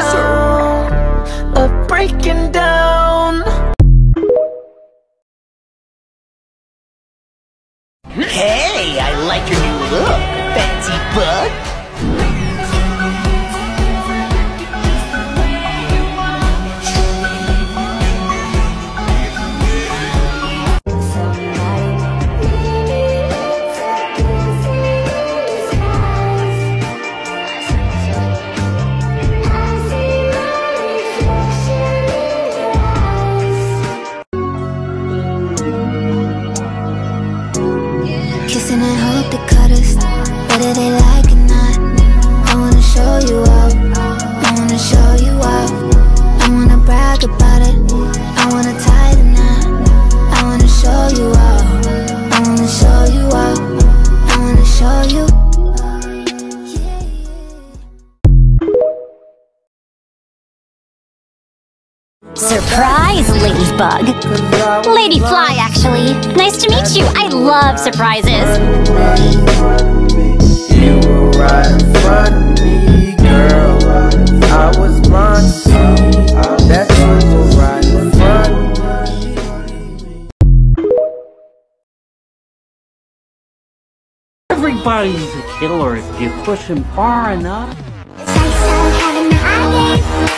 sound of breaking down. Hey, I like your new look, fancy bug. Kissing and hope they cut us Whether they like or not. I wanna show you out I wanna show you out I wanna brag about it. I wanna tie the knot. I wanna show you out I wanna show you out I wanna show you. Surprise, Ladybug! Ladyfly, actually. Nice to meet you. I love surprises. You were right in front of me, girl. I was blind to see that right in front. Everybody's a killer if you push him far enough. So, so